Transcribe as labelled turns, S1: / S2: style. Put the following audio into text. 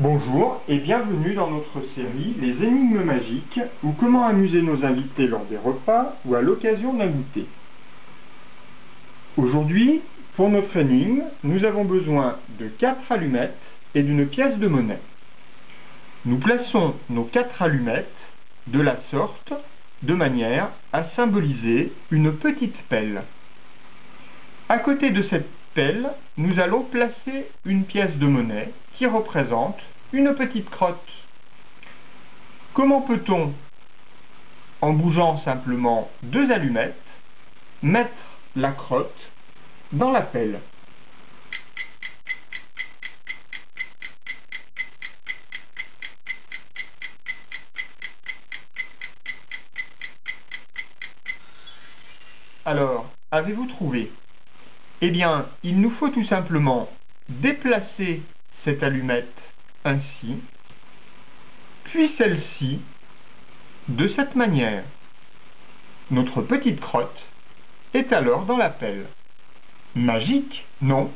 S1: Bonjour et bienvenue dans notre série Les énigmes magiques ou comment amuser nos invités lors des repas ou à l'occasion d'un goûter. Aujourd'hui, pour notre énigme, nous avons besoin de quatre allumettes et d'une pièce de monnaie. Nous plaçons nos quatre allumettes de la sorte de manière à symboliser une petite pelle. À côté de cette pelle, nous allons placer une pièce de monnaie qui représente une petite crotte. Comment peut-on, en bougeant simplement deux allumettes, mettre la crotte dans la pelle? Alors, avez-vous trouvé? Eh bien, il nous faut tout simplement déplacer cette allumette ainsi, puis celle-ci de cette manière. Notre petite crotte est alors dans la pelle. Magique, non?